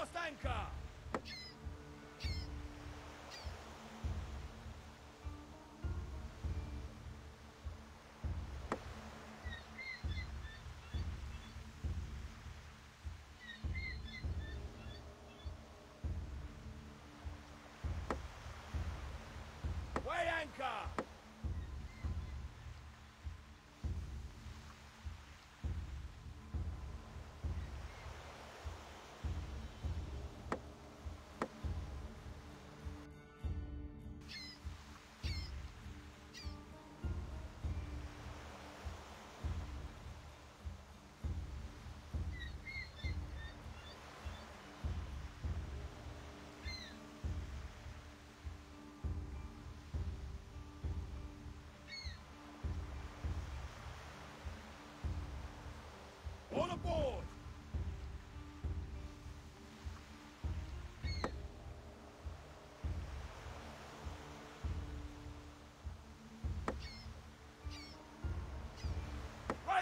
Cast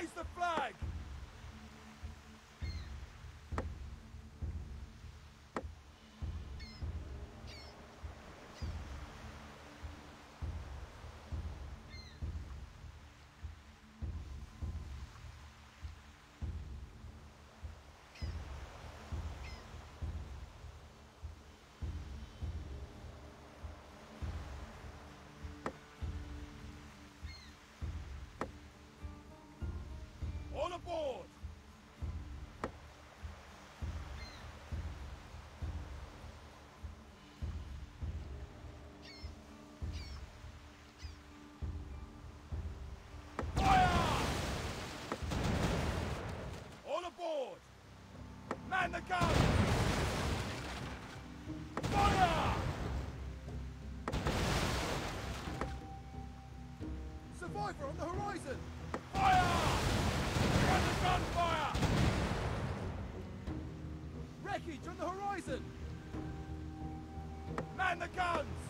Raise the flag! Man the gun! Fire! Survivor on the horizon! Fire! Run the gunfire! Wreckage on the horizon! Man the guns!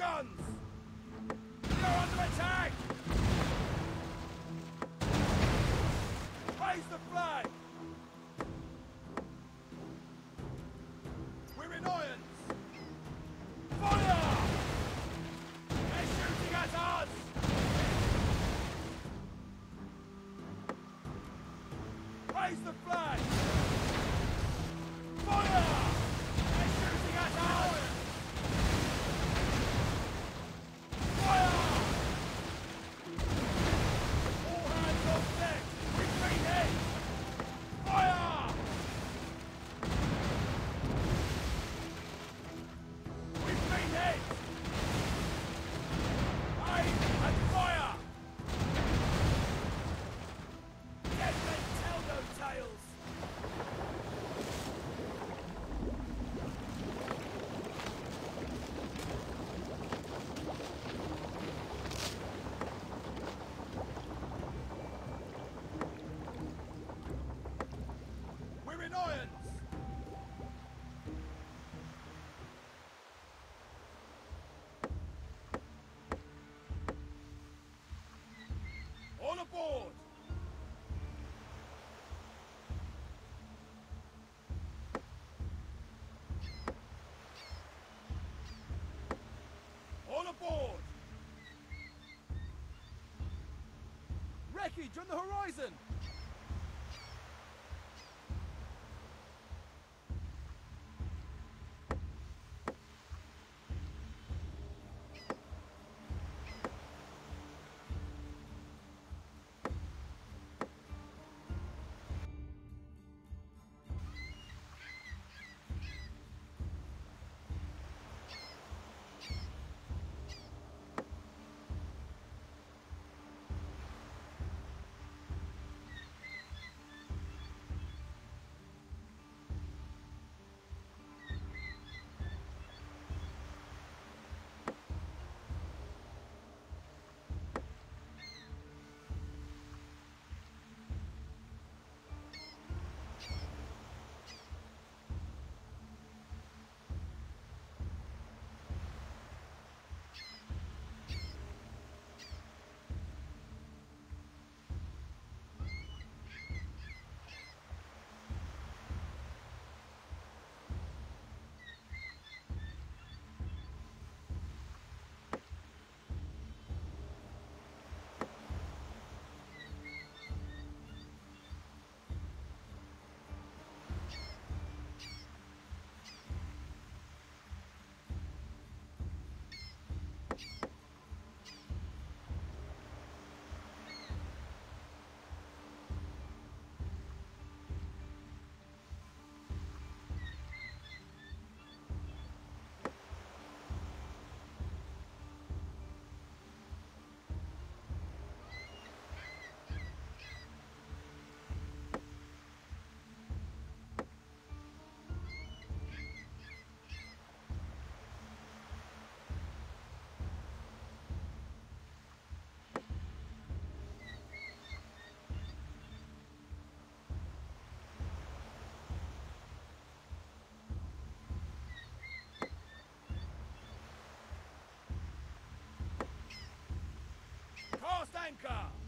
Guns! You're under attack! Raise the flag! Wreckage on the horizon! Anchor!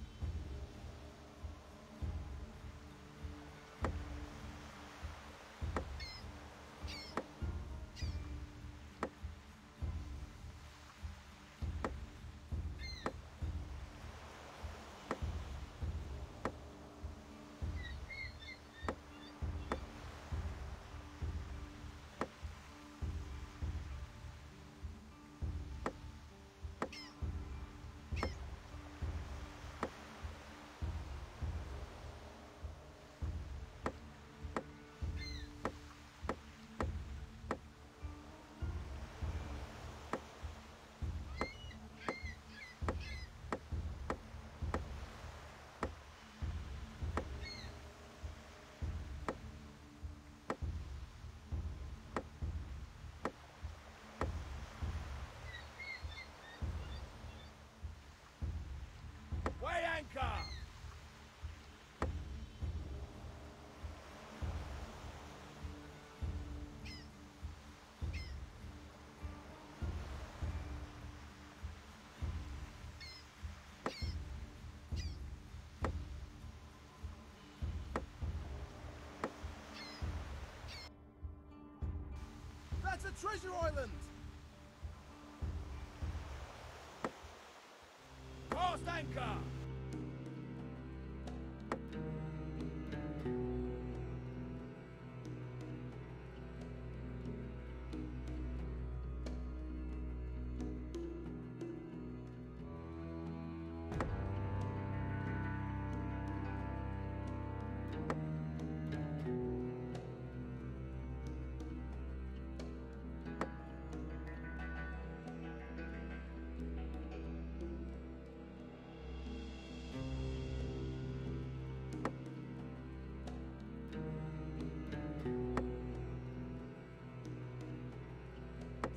That's a treasure island!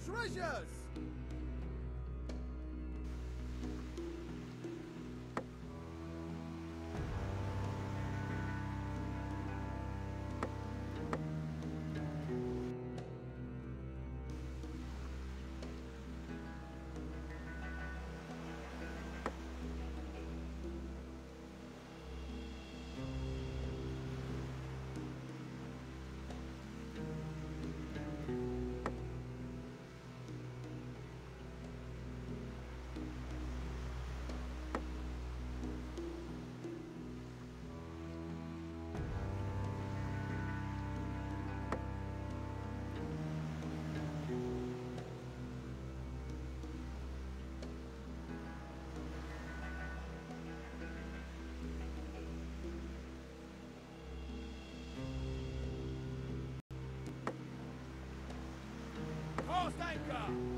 Treasures! Cast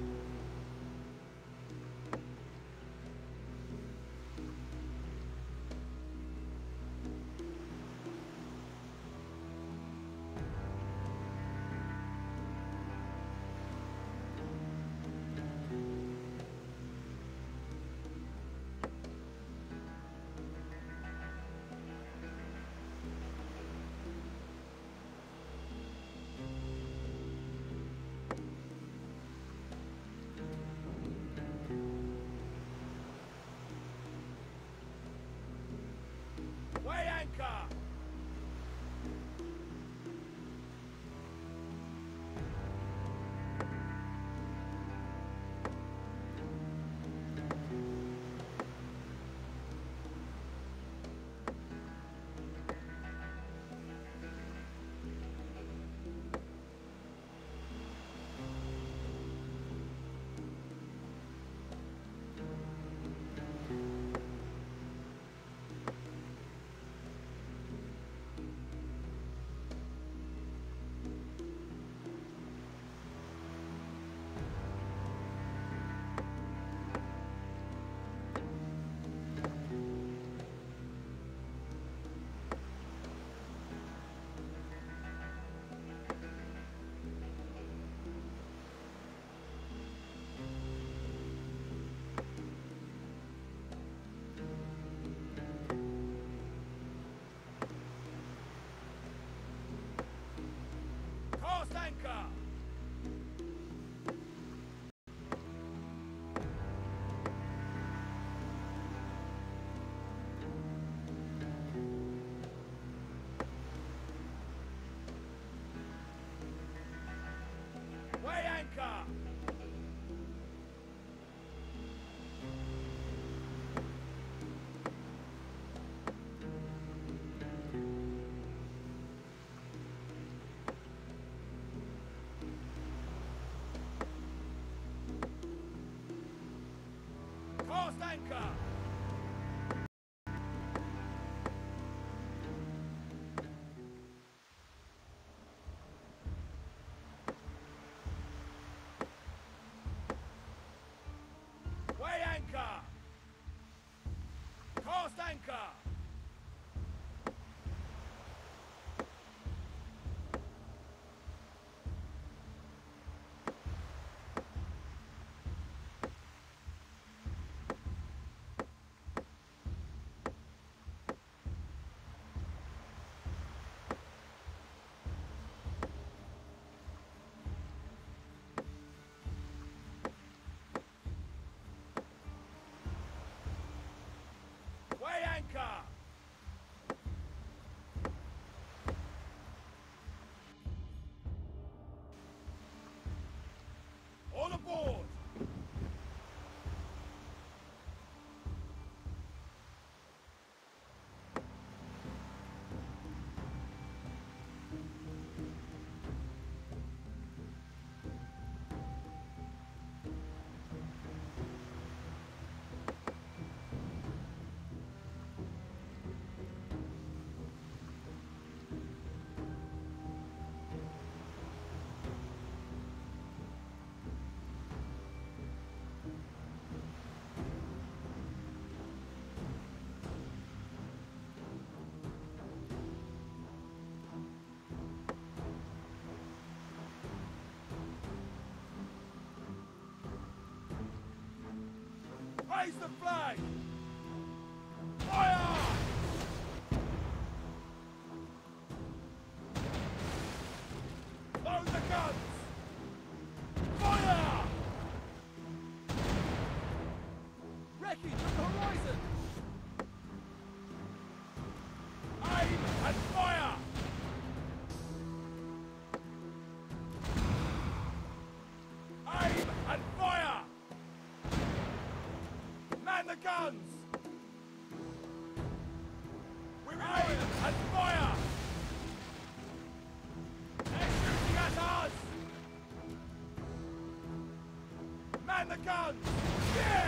Raise the flag! guns! We're in and fire! They're shooting at us! Man the guns! Yeah!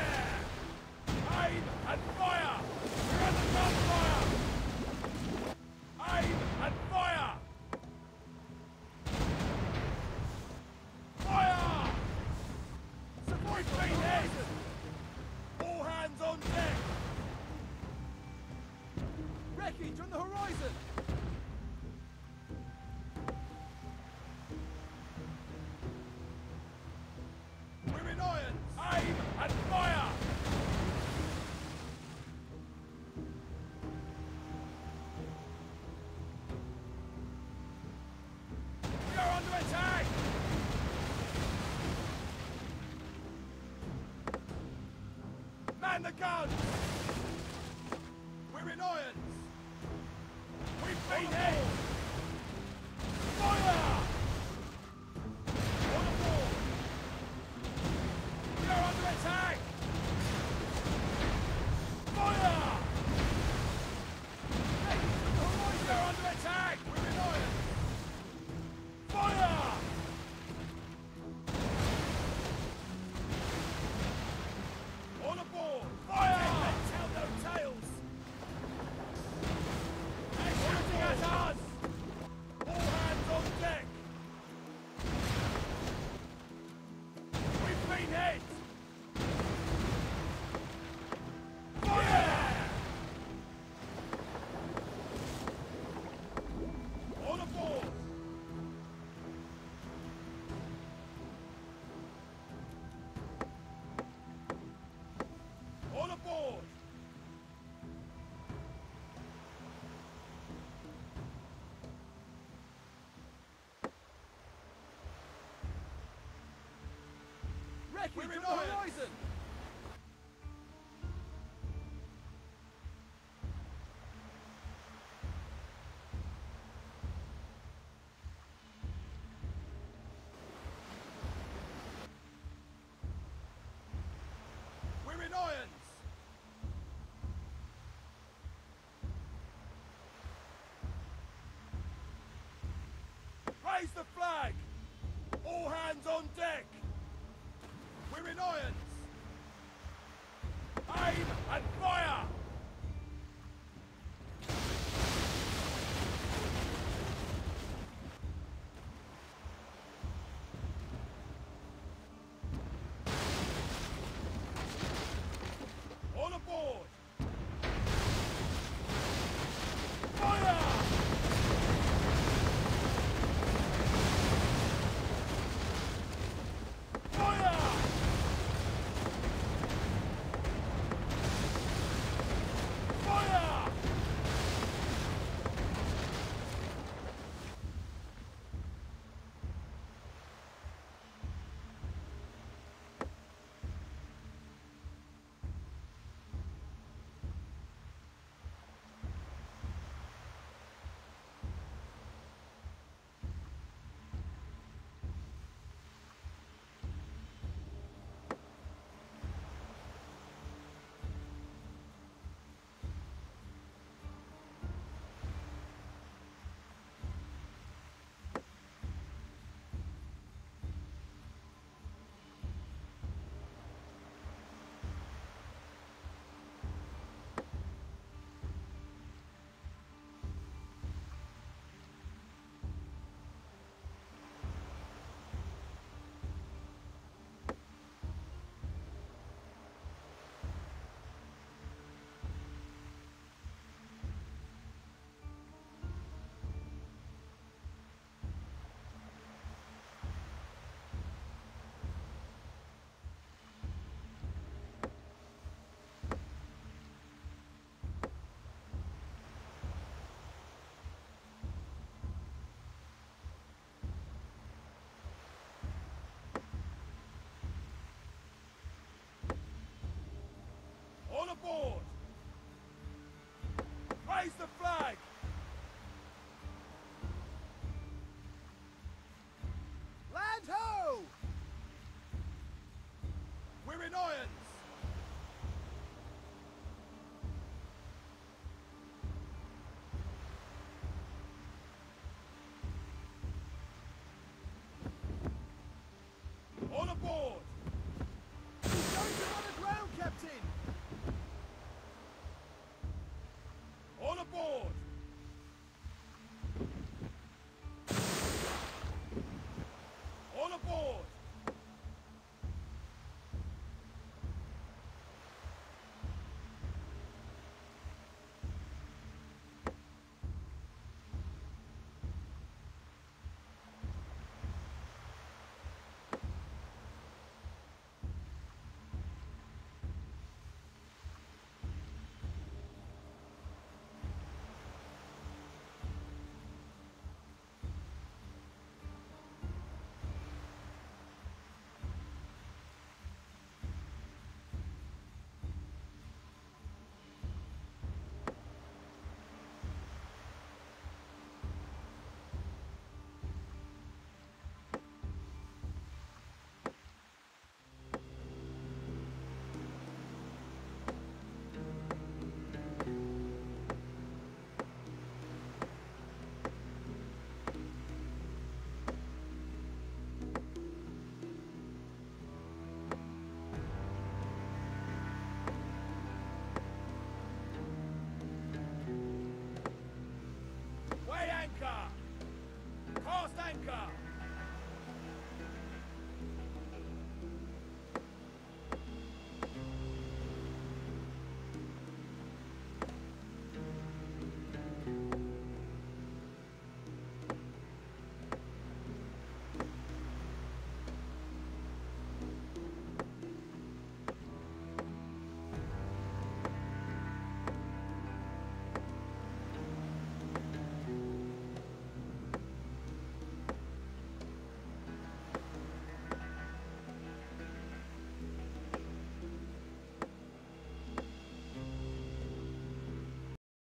the! We're in irons! We've been hit! We're in horizon! We're in irons! Raise the flag! All hands on deck! to annoyance! Aim and fire! Raise the flag! Land ho! We're in irons! All aboard! He's going to run aground, Captain!